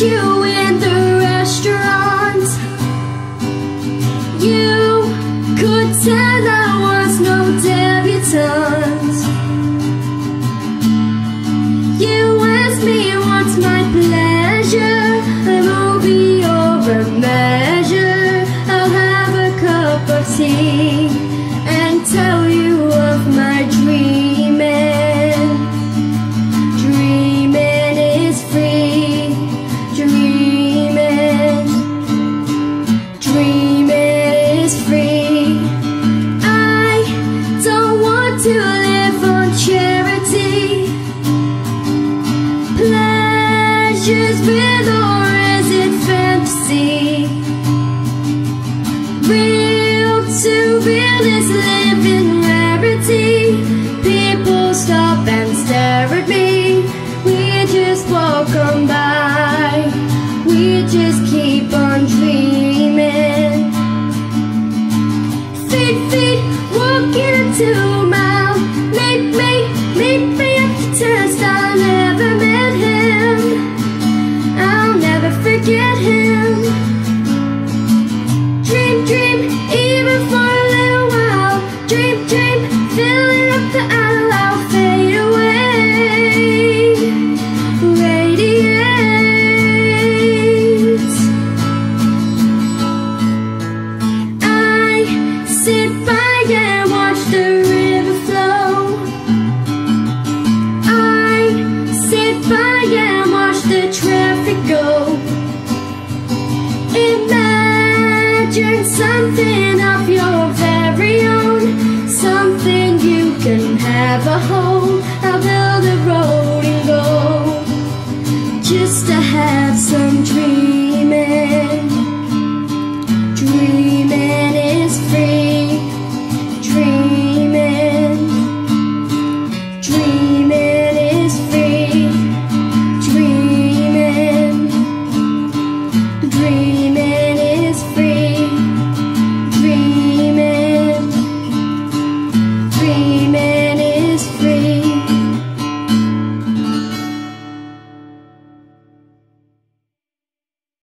you in the restaurant. You could tell I was no debutante. You asked me what's my pleasure, or a measure. I'll have a cup of tea real or is it fantasy? Real to living rarity. People stop and stare at me. We just walk on by. We just keep on dreaming. Feet, feet, walking a never forget something